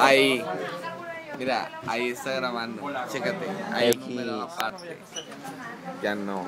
Ahí. Mira, ahí está grabando. Chécate. Ahí X. número aparte. Ya no.